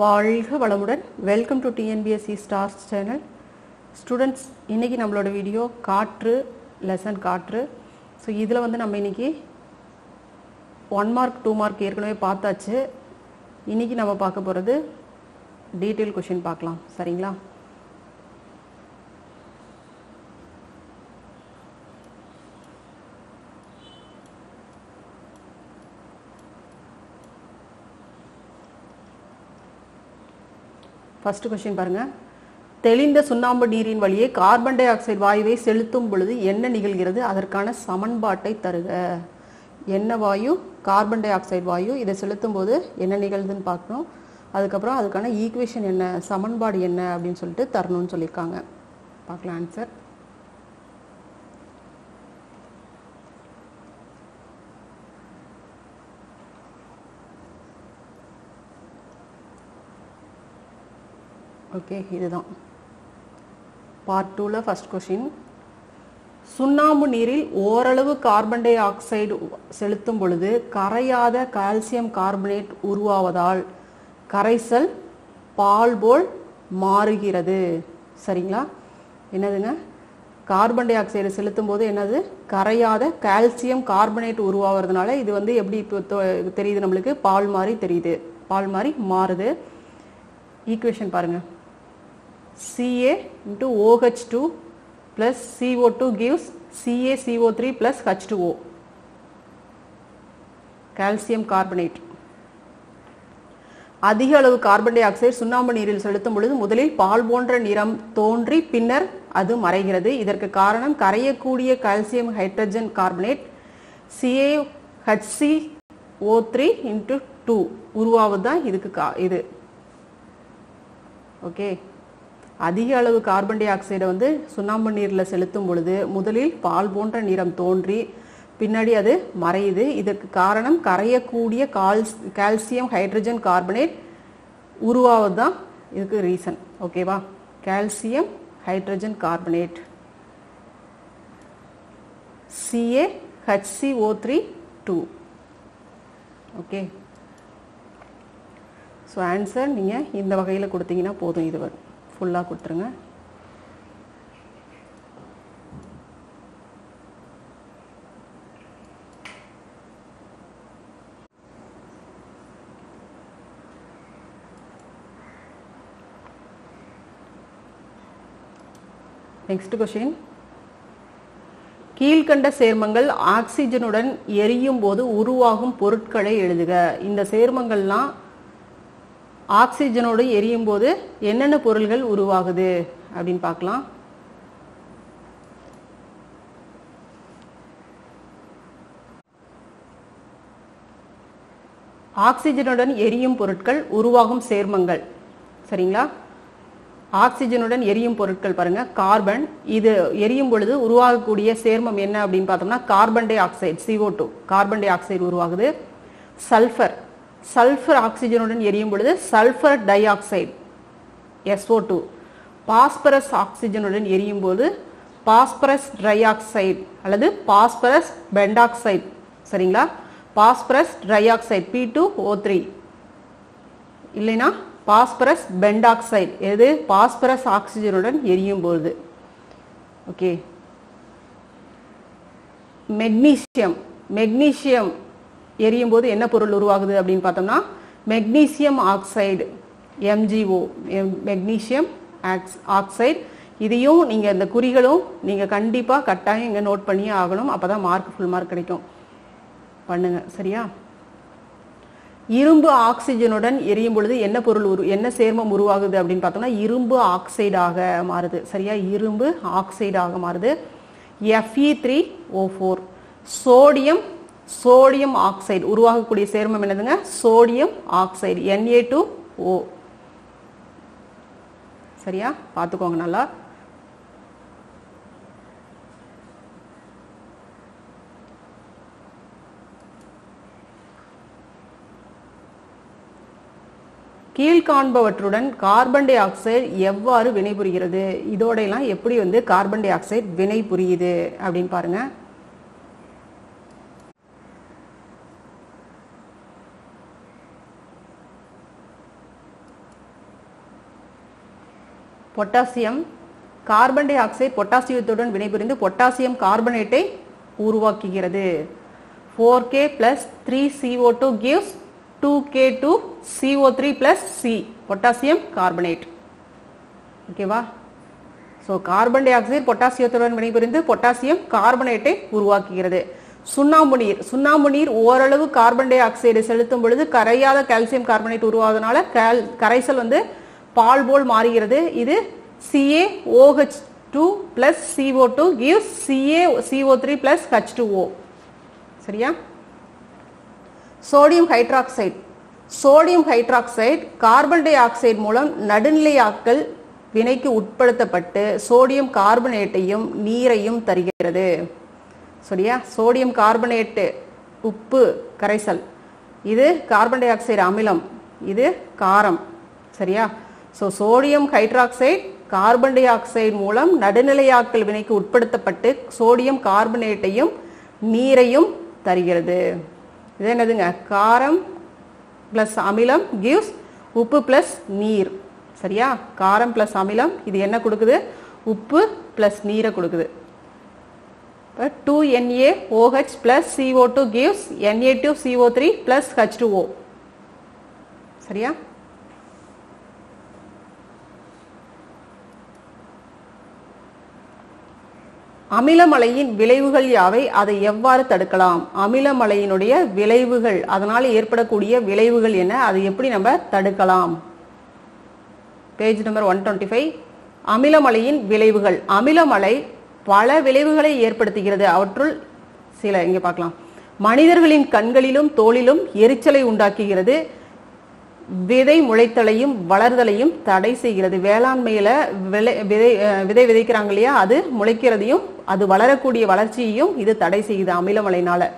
வாழ்க வளமுடன். Welcome to TNPSC stars channel students இன்றைக்கி நம்மளோட வீடியோ காற்று லெசன் காற்று. ஸோ இதில் வந்து நம்ம இன்னைக்கு ஒன் மார்க் டூ மார்க் ஏற்கனவே பார்த்தாச்சு. இன்னைக்கு நம்ம பார்க்க போகிறது டீட்டெயில் கொஷின் பார்க்கலாம். சரிங்களா? ஃபஸ்ட்டு கொஸ்டின் பாருங்கள் தெளிந்த சுண்ணாம்பு நீரின் வழியே கார்பன் டை ஆக்சைடு வாயுவை செலுத்தும் பொழுது என்ன நிகழ்கிறது? அதற்கான சமன்பாட்டை தருக. என்ன வாயு? கார்பன் டை ஆக்சைடு வாயு. இதை செலுத்தும் போது என்ன நிகழ்துன்னு பார்க்கணும். அதுக்கப்புறம் அதுக்கான ஈக்குவேஷன் என்ன? சமன்பாடு என்ன? அப்படின்னு சொல்லிட்டு தரணும்னு சொல்லியிருக்காங்க. பார்க்கலாம் ஆன்சர் ஓகே இதுதான். பார்ட் டூவில் ஃபஸ்ட் கொஷின் சுண்ணாம்பு நீரில் ஓரளவு கார்பன் டை ஆக்சைடு செலுத்தும் பொழுது கரையாத கால்சியம் கார்பனேட் உருவாவதால் கரைசல் பால் போல் மாறுகிறது. சரிங்களா? என்னதுங்க? கார்பன் டை ஆக்சைடு செலுத்தும் போது என்னது? கரையாத கால்சியம் கார்பனேட் உருவாகிறதுனால இது வந்து எப்படி இப்போ தெரியுது நம்மளுக்கு? பால் மாதிரி தெரியுது. பால் மாதிரி மாறுது. ஈக்குவேஷன் பாருங்கள் Ca into OH2 plus CO2 gives CaCO3 plus H2O. Calcium carbonate அதிக அளவு கார்பன் டை ஆக்சைடு சுண்ணாம்பு நீரில் செலுத்தும் பொழுது முதலில் பால் போன்ற நிறம் தோன்றி பின்னர் அது மறைகிறது. இதற்கு காரணம் கரையக்கூடிய calcium hydrogen carbonate CA H O three into two உருவாவது தான் இதுக்கு கா இது. ஓகே அதிக அளவு கார்பன் டை ஆக்சைடை வந்து சுண்ணாம்பு நீரில் செலுத்தும் பொழுது முதலில் பால் போன்ற நிறம் தோன்றி பின்னாடி அது மறையுது. இதற்கு காரணம் கரையக்கூடிய கால்ஸ் கால்சியம் ஹைட்ரஜன் கார்பனேட் உருவாவது தான் இதுக்கு ரீசன் ஓகேவா calcium hydrogen carbonate C A H C O three two okay so answer நீங்கள் இந்த வகையில் கொடுத்தீங்கன்னா போதும் இது வரும் ஃபுல்லாக கொடுத்துருங்க. நெக்ஸ்ட் கொஷின் கீழ்கண்ட சேர்மங்கள் ஆக்சிஜனுடன் எரியும் போது உருவாகும் பொருட்களை எழுதுக. இந்த சேர்மங்கள்லாம் ஆக்சிஜனோடு எரியும் போது என்னென்ன பொருள்கள் உருவாகுது அப்படின்னு பார்க்கலாம். ஆக்சிஜனுடன் எரியும் பொருட்கள் உருவாகும் சேர்மங்கள். சரிங்களா? ஆக்சிஜனுடன் எரியும் பொருட்கள் பாருங்க. கார்பன் இது எரியும் பொழுது உருவாகக்கூடிய சேர்மம் என்ன அப்படின்னு பார்த்தோம்னா carbon dioxide CO two carbon dioxide உருவாகுது. சல்ஃபர் சல்ஃபர் ஆக்சிஜனுடன் எரியும் பொழுது sulphur dioxide SO two phosphorus ஆக்சிஜனுடன் எரியும் போது பாஸ்பரஸ் ட்ரை ஆக்சைடு அல்லது பாஸ்பரஸ் பெண்டாக்சைடு. சரிங்களா? Phosphorus trioxide P two O three இல்லைன்னா பாஸ்பரஸ் பெண்டாக்சைடு எது? பாஸ்பரஸ் ஆக்சிஜனுடன் எரியும் பொழுது. ஓகே மெக்னீசியம் மெக்னீசியம் எரியும் போது என்ன பொருள் உருவாகுது அப்படின்னு பார்த்தோம்னா magnesium oxide M G O magnesium oxide இதையும் நீங்கள் இந்த குறிகளும் நீங்கள் கண்டிப்பாக கட்டாயம் இங்கே நோட் பண்ணியே ஆகணும். அப்போ தான் மார்க் ஃபுல் மார்க் கிடைக்கும். பண்ணுங்க. சரியா? இரும்பு ஆக்சிஜனுடன் எரியும் பொழுது என்ன பொருள் உரு என்ன சேர்மம் உருவாகுது அப்படின்னு பார்த்தோம்னா இரும்பு ஆக்சைடாக மாறுது. சரியா? இரும்பு ஆக்சைடாக மாறுது. F E three O four sodium sodium oxide உருவாகக்கூடிய சேர்மம் என்னதுங்க? Sodium oxide N A two O சரியா? பார்த்துக்கோங்க நல்லா. கீழ்காண்பவற்றுடன் கார்பன் டை ஆக்சைடு எவ்வாறு வினைபுரிகிறது? இதோடையெல்லாம் எப்படி வந்து கார்பன் டை ஆக்சைடு வினை புரியுது அப்படின்னு பாருங்க. பொட்டாசியம் கார்பன் டை ஆக்சைடு பொட்டாசியத்துடன் வினைபுரிந்து பொட்டாசியம் கார்பனேட்டை உருவாக்குகிறது. Four K plus three C O two gives two K two C O three plus C potassium carbonate. ஓகேவா ஸோ கார்பன் டை ஆக்சைடு பொட்டாசியத்துடன் வினைபுரிந்து பொட்டாசியம் கார்பனேட்டை உருவாக்குகிறது. சுண்ணாம்பு நீர் சுண்ணாம்பு நீர் ஓரளவு கார்பன் டை ஆக்சைடை செலுத்தும் பொழுது கரையாத கால்சியம் கார்பனேட் உருவாவதனால கால் கரைசல் வந்து பால் போல் மாறுகிறது. இது C A O H two plus C O two gives C A C O three plus H two O சரியா? Sodium hydroxide sodium hydroxide carbon dioxide மூலம் நடுநிலையாக்கல் வினைக்கு உட்படுத்தப்பட்டு சோடியம் கார்பனேட்டையும் நீரையும் தருகிறது. சரியா? சோடியம் கார்பனேட்டு உப்பு கரைசல். இது கார்பன் டை ஆக்சைடு அமிலம். இது காரம். சரியா? So sodium hydroxide carbon dioxide மூலம் நடுநிலையாக்கல் வினைக்கு உட்படுத்தப்பட்டு சோடியம் கார்பனேட்டையும் நீரையும் தருகிறது. இது என்னதுங்க? காரம் ப்ளஸ் அமிலம் கிவ்ஸ் உப்பு ப்ளஸ் நீர். சரியா? காரம் ப்ளஸ் அமிலம் இது என்ன கொடுக்குது? உப்பு ப்ளஸ் நீரை கொடுக்குது. Two N A O H plus C O two gives N A two C O three plus H two O சரியா? அமிலமலையின் விளைவுகள் யாவை? அதை எவ்வாறு தடுக்கலாம்? அமிலமலையினுடைய விளைவுகள் அதனால் ஏற்படக்கூடிய விளைவுகள் என்ன? அதை எப்படி நம்ம தடுக்கலாம்? Page number one twenty five அமிலமலையின் விளைவுகள். அமிலமலை பல விளைவுகளை ஏற்படுத்துகிறது. அவற்றுள் சில இங்கே பார்க்கலாம். மனிதர்களின் கண்களிலும் தோளிலும் எரிச்சலை உண்டாக்குகிறது. விதை முளைத்தலையும் வளர்தலையும் தடை செய்கிறது. வேளாண்மையில விளை விதை விதை விதைக்கிறாங்க இல்லையா? அது முளைக்கிறதையும் அது வளரக்கூடிய வளர்ச்சியையும் இது தடை செய்யுது அமிலமலைனால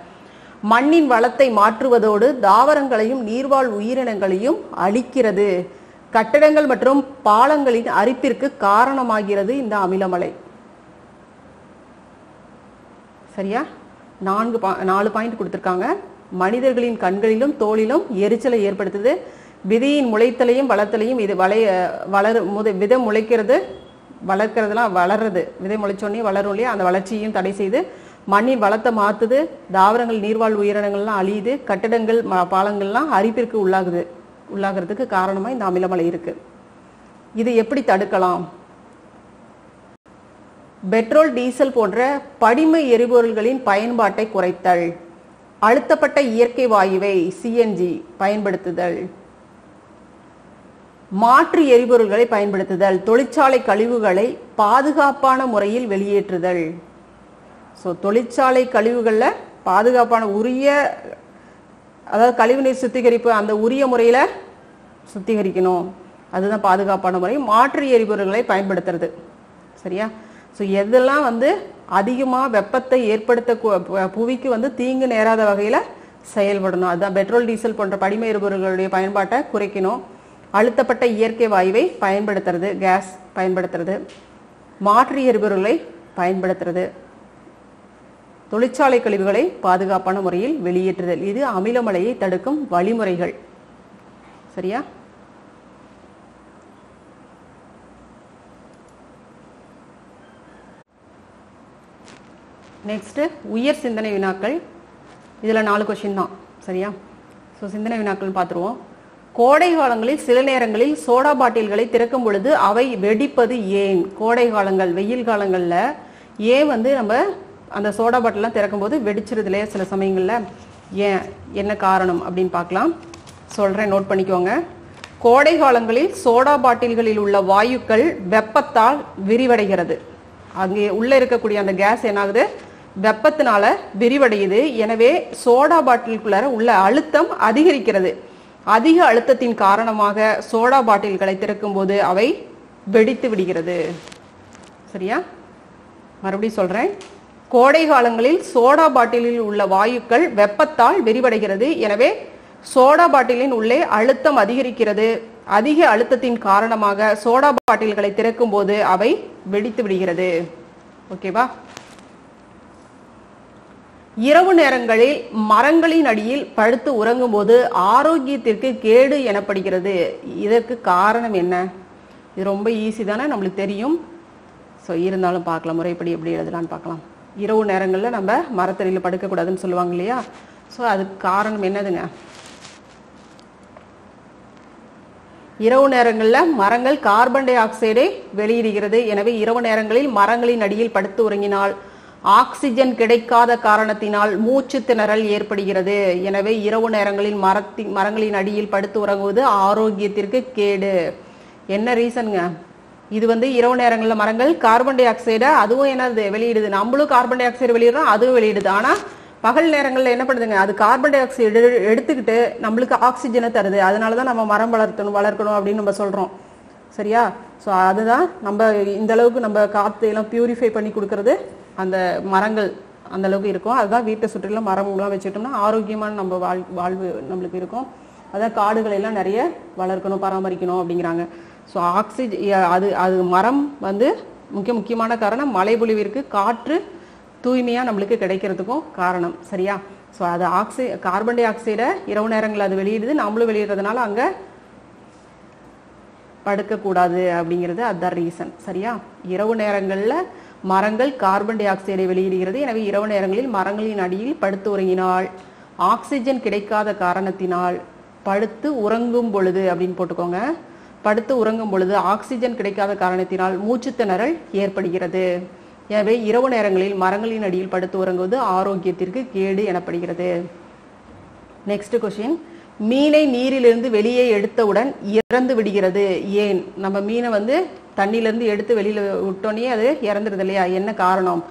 மண்ணின் வளத்தை மாற்றுவதோடு தாவரங்களையும் நீர்வாழ் உயிரினங்களையும் அழிக்கிறது. கட்டடங்கள் மற்றும் பாலங்களின் அரிப்பிற்கு காரணமாகிறது இந்த அமிலமலை சரியா? நான்கு பா- நாலு பாயிண்ட் கொடுத்துருக்காங்க. மனிதர்களின் கண்களிலும் தோளிலும் எரிச்சலை ஏற்படுத்துது. விதையின் முளைத்தலையும் வளர்த்தலையும் இது வளைய வளர முத விதை முளைக்கிறது வளர்க்கறதுலாம் வளர்றது. விதை முளைச்சோடனே வளரும் இல்லையா? அந்த வளர்ச்சியையும் தடை செய்து மண்ணின் வளத்தை மாற்றுது தாவரங்கள் நீர்வாழ் உயிரினங்கள்லாம் அழியுது கட்டடங்கள் ம- பாலங்கள்லாம் அரிப்பிற்கு உள்ளாகுது. உள்ளாகிறதுக்கு காரணமாக இந்த அமிலமலை இருக்கு. இது எப்படி தடுக்கலாம்? பெட்ரோல் டீசல் போன்ற படிம எரிபொருள்களின் பயன்பாட்டை குறைத்தல் அழுத்தப்பட்ட இயற்கை வாயுவை சிஎன்ஜி பயன்படுத்துதல். மாற்று எரிபொருள்களை பயன்படுத்துதல் தொழிற்சாலை கழிவுகளை பாதுகாப்பான முறையில் வெளியேற்றுதல். ஸோ தொழிற்சாலை கழிவுகளில் பாதுகாப்பான உரிய அதாவது கழிவுநீர் சுத்திகரிப்பு அந்த உரிய முறையில் சுத்திகரிக்கணும். அதுதான் பாதுகாப்பான முறை. மாற்று எரிபொருள்களை பயன்படுத்துறது. சரியா? ஸோ எதெல்லாம் வந்து அதிகமாக வெப்பத்தை ஏற்படுத்த கு- புவிக்கு வந்து தீங்கு நேராத வகையில் செயல்படணும். அதுதான் பெட்ரோல் டீசல் போன்ற படிம எரிபொருள்களுடைய பயன்பாட்டை குறைக்கணும். அழுத்தப்பட்ட இயற்கை வாயுவை பயன்படுத்துறது கேஸ் பயன்படுத்துறது மாற்று எரிபொருளை பயன்படுத்துறது தொழிற்சாலை கழிவுகளை பாதுகாப்பான முறையில் வெளியேற்றுதல். இது அமிலமலையை தடுக்கும் வழிமுறைகள். சரியா? நெக்ஸ்ட் உயர் சிந்தனை வினாக்கள். இதில் நாலு கொஷின் தான். சரியா? ஸோ சிந்தனை வினாக்கள்னு பார்த்துருவோம். கோடை காலங்களில் சில நேரங்களில் சோடா பாட்டில்களை திறக்கும் பொழுது அவை வெடிப்பது ஏன்? கோடை காலங்கள் வெயில் காலங்களில் ஏன் வந்து நம்ம அந்த சோடா பாட்டிலாம் திறக்கும்போது வெடிச்சிருது இல்லையா சில சமயங்களில்? ஏன்? என்ன காரணம் அப்படின்னு பார்க்கலாம். சொல்கிறேன் நோட் பண்ணிக்கோங்க. கோடை காலங்களில் சோடா பாட்டில்களில் உள்ள வாயுக்கள் வெப்பத்தால் விரிவடைகிறது. அங்கே உள்ளே இருக்கக்கூடிய அந்த கேஸ் என்னாகுது? வெப்பத்தினால விரிவடையுது. எனவே சோடா பாட்டிலுக்குள்ளார உள்ள அழுத்தம் அதிகரிக்கிறது. அதிக அழுத்தத்தின் காரணமாக சோடா பாட்டில்களை திறக்கும் போது அவை வெடித்து விடுகிறது. சரியா? மறுபடியும் சொல்றேன். கோடை காலங்களில் சோடா பாட்டிலில் உள்ள வாயுக்கள் வெப்பத்தால் விரிவடைகிறது. எனவே சோடா பாட்டிலின் உள்ளே அழுத்தம் அதிகரிக்கிறது. அதிக அழுத்தத்தின் காரணமாக சோடா பாட்டில்களை திறக்கும் போது அவை வெடித்து விடுகிறது. ஓகேவா? இரவு நேரங்களில் மரங்களின் அடியில் படுத்து உறங்கும் போது ஆரோக்கியத்திற்கு கேடு எனப்படுகிறது. இதற்கு காரணம் என்ன? இது ரொம்ப ஈஸி தானே? நம்மளுக்கு தெரியும். ஸோ இருந்தாலும் பார்க்கலாம். முறைப்படி எப்படி எழுதலாம்னு பார்க்கலாம். இரவு நேரங்களில் நம்ம மரத்தடியில் படுக்கக்கூடாதுன்னு சொல்லுவாங்க இல்லையா? ஸோ அதுக்கு காரணம் என்னதுங்க? இரவு நேரங்களில் மரங்கள் கார்பன் டை ஆக்சைடை வெளியிடுகிறது. எனவே இரவு நேரங்களில் மரங்களின் அடியில் படுத்து உறங்கினால் ஆக்சிஜன் கிடைக்காத காரணத்தினால் மூச்சு திணறல் ஏற்படுகிறது. எனவே இரவு நேரங்களில் மரத்தி மரங்களின் அடியில் படுத்து உறங்குவது ஆரோக்கியத்திற்கு கேடு. என்ன ரீசனுங்க இது வந்து இரவு நேரங்களில் மரங்கள் கார்பன் டை ஆக்சைடை அதுவும் என்னது? வெளியிடுது. நம்மளும் கார்பன் டை ஆக்சைடு வெளியிடுறோம் அதுவும் வெளியிடுது. ஆனால் பகல் நேரங்களில் என்ன பண்ணுதுங்க? அது கார்பன் டை ஆக்சைடு எடுத்துக்கிட்டு நம்மளுக்கு ஆக்சிஜனை தருது. அதனால தான் நம்ம மரம் வளர்த்தணும் வளர்க்கணும் அப்படின்னு நம்ம சொல்கிறோம் சரியா? ஸோ அதுதான் நம்ம இந்த அளவுக்கு நம்ம காற்று எல்லாம் பியூரிஃபை பண்ணி கொடுக்கறது. அந்த மரங்கள் அந்த அளவுக்கு இருக்கும். அதுதான் வீட்டை சுற்றிலும் மரம்லாம் வச்சுட்டோம்னா ஆரோக்கியமான நம்ம வாழ் வாழ்வு நம்மளுக்கு இருக்கும். அதான் காடுகளை எல்லாம் நிறைய வளர்க்கணும் பராமரிக்கணும் அப்படிங்கிறாங்க. ஸோ ஆக்சிஜன் அது அது மரம் வந்து முக்கிய முக்கியமான காரணம் மலைபொழிவிற்கு காற்று தூய்மையாக நம்மளுக்கு கிடைக்கிறதுக்கும் காரணம். சரியா? ஸோ அது ஆக்சி கார்பன் டை ஆக்சைடை இரவு நேரங்களில் அது வெளியிடுது. நம்மளும் வெளியிடுறதுனால அங்கே படுக்கக்கூடாது அப்படிங்கிறது அதுதான் ரீசன் சரியா? இரவு நேரங்களில் மரங்கள் கார்பன் டை ஆக்சைடை வெளியிடுகிறது. எனவே இரவு நேரங்களில் மரங்களின் அடியில் படுத்து உறங்கினால் ஆக்சிஜன் கிடைக்காத காரணத்தினால் படுத்து உறங்கும் பொழுது அப்படின்னு போட்டுக்கோங்க. படுத்து உறங்கும் பொழுது ஆக்சிஜன் கிடைக்காத காரணத்தினால் மூச்சுத்திணறல் ஏற்படுகிறது. எனவே இரவு நேரங்களில் மரங்களின் அடியில் படுத்து உறங்குவது ஆரோக்கியத்திற்கு கேடு எனப்படுகிறது. நெக்ஸ்ட் கொஷின் மீனை நீரிலிருந்து வெளியே எடுத்தவுடன் இறந்து விடுகிறது. ஏன்? நம்ம மீனை வந்து தண்ணியிலேருந்து எடுத்து வெளியில் விட்டோன்னே அது இறந்துடுது இல்லையா? என்ன காரணம்?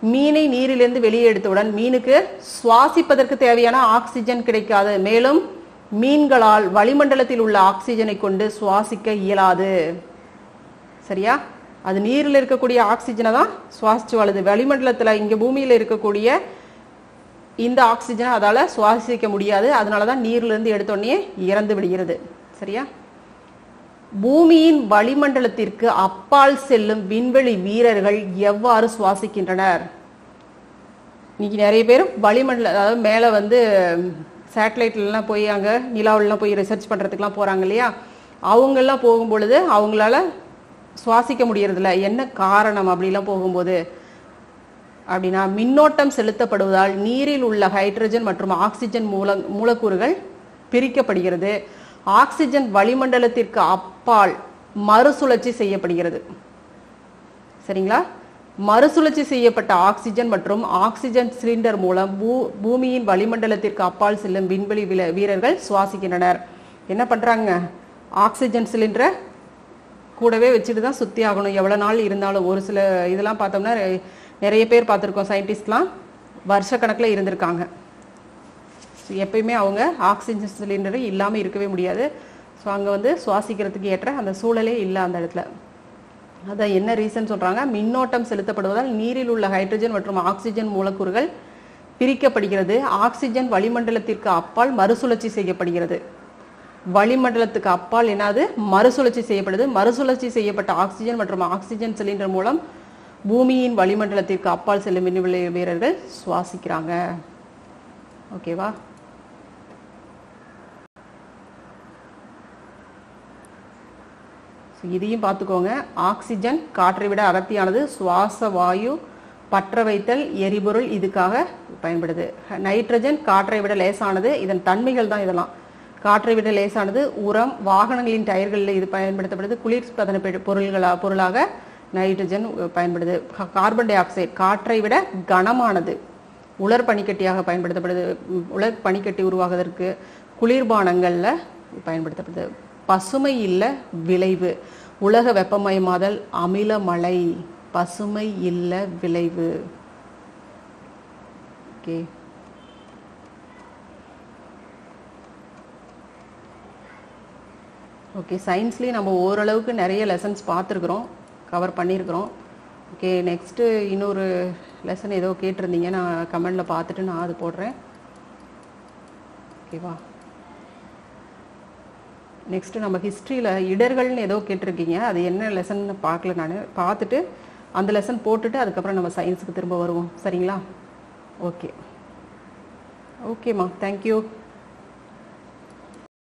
மீனை நீரிலிருந்து வெளியே எடுத்தவுடன் மீனுக்கு சுவாசிப்பதற்கு தேவையான ஆக்சிஜன் கிடைக்காது. மேலும் மீன்களால் வளிமண்டலத்தில் உள்ள ஆக்சிஜனை கொண்டு சுவாசிக்க இயலாது. சரியா? அது நீரில் இருக்கக்கூடிய ஆக்சிஜனை தான் சுவாசிச்சு வாழுது. வளிமண்டலத்தில் இங்கே பூமியில் இருக்கக்கூடிய இந்த ஆக்சிஜனை அதால் சுவாசிக்க முடியாது. அதனால தான் நீர்லேருந்து எடுத்தோடனே இறந்து விடுகிறது. சரியா? பூமியின் வளிமண்டலத்திற்கு அப்பால் செல்லும் விண்வெளி வீரர்கள் எவ்வாறு சுவாசிக்கின்றனர்? இன்னைக்கு நிறைய பேர் வளிமண்டல அதாவது மேலே வந்து சேட்டலைட்லாம் போய் அங்கே நிலாவிலலாம் போய் ரிசர்ச் பண்ணுறதுக்குலாம் போகிறாங்க இல்லையா? அவங்கெல்லாம் போகும் பொழுது அவங்களால சுவாசிக்க முடியறதில்ல. என்ன காரணம் அப்படிலாம் போகும்போது? அப்படின்னா மின்னோட்டம் செலுத்தப்படுவதால் நீரில் உள்ள ஹைட்ரஜன் மற்றும் ஆக்சிஜன் மூல மூலக்கூறுகள் பிரிக்கப்படுகிறது. ஆக்சிஜன் வளிமண்டலத்திற்கு அப்பால் மறுசுழற்சி செய்யப்படுகிறது. சரிங்களா? மறுசுழற்சி செய்யப்பட்ட ஆக்சிஜன் மற்றும் ஆக்சிஜன் சிலிண்டர் மூலம் பூ பூமியின் வளிமண்டலத்திற்கு அப்பால் செல்லும் விண்வெளி வீரர்கள் சுவாசிக்கின்றனர். என்ன பண்றாங்க? ஆக்சிஜன் சிலிண்டரை கூடவே வச்சுட்டு தான் சுத்தி ஆகணும். எவ்வளோ நாள் இருந்தாலும் ஒரு சில இதெல்லாம் பார்த்தோம்னா நிறைய பேர் பார்த்துருக்கோம் சயின்டிஸ்ட்லாம் வருஷக்கணக்கில் இருந்திருக்காங்க. எப்பயுமே அவங்க ஆக்சிஜன் சிலிண்டர் இல்லாமல் இருக்கவே முடியாது. ஸோ அங்கே வந்து சுவாசிக்கிறதுக்கு ஏற்ற அந்த சூழலே இல்லை அந்த இடத்துல. அதான் என்ன ரீசன் சொல்கிறாங்க மின்னோட்டம் செலுத்தப்படுவதால் நீரில் உள்ள ஹைட்ரஜன் மற்றும் ஆக்சிஜன் மூலக்கூறுகள் பிரிக்கப்படுகிறது. ஆக்சிஜன் வளிமண்டலத்திற்கு அப்பால் மறுசுழற்சி செய்யப்படுகிறது. வளிமண்டலத்துக்கு அப்பால் என்னது? மறுசுழற்சி செய்யப்படுது. மறுசுழற்சி செய்யப்பட்ட ஆக்சிஜன் மற்றும் ஆக்சிஜன் சிலிண்டர் மூலம் பூமியின் வளிமண்டலத்திற்கு அப்பால் செல்லும் விண்வெளி வீரர்கள் சுவாசிக்கிறாங்க. ஓகேவா இதையும் பார்த்துக்கோங்க. ஆக்சிஜன் காற்றை விட அடர்த்தியானது சுவாச வாயு பற்ற வைத்தல் எரிபொருள் இதுக்காக பயன்படுது. நைட்ரஜன் காற்றை விட லேசானது இதன் தன்மைகள் தான் இதெல்லாம். காற்றை விட லேசானது உரம் வாகனங்களின் டயர்களில் இது பயன்படுத்தப்படுது. குளிர்பதன பொருள்களா பொருளாக நைட்ரஜன் பயன்படுது. கார்பன் டை ஆக்சைடு காற்றை விட கனமானது உலர் பனிக்கட்டியாக பயன்படுத்தப்படுது. உலர் பனிக்கட்டி உருவாகுவதற்கு குளிர்பானங்களில் பயன்படுத்தப்படுது. பசுமை இல்லை விளைவு. உலக வெப்பமயமாதல் அமிலமலை பசுமை இல்லை விளைவு. ஓகே. ஓகே சயின்ஸ்லேயே நம்ம ஓரளவுக்கு நிறைய லெசன்ஸ் பார்த்துருக்குறோம் கவர் பண்ணியிருக்கிறோம். ஓகே நெக்ஸ்ட்டு இன்னொரு லெசன் ஏதோ கேட்டிருந்தீங்க நான் கமெண்டில் பார்த்துட்டு நான் அது போடுறேன். ஓகேவா? நெக்ஸ்ட்டு நம்ம ஹிஸ்ட்ரியில் இடர்கள்னு ஏதோ கேட்டிருக்கீங்க. அது என்ன லெசன் பார்க்கல நான். பார்த்துட்டு அந்த லெசன் போட்டுட்டு அதுக்கப்புறம் நம்ம சயின்ஸுக்கு திரும்ப வருவோம். சரிங்களா? ஓகே ஓகேம்மா தேங்க்யூ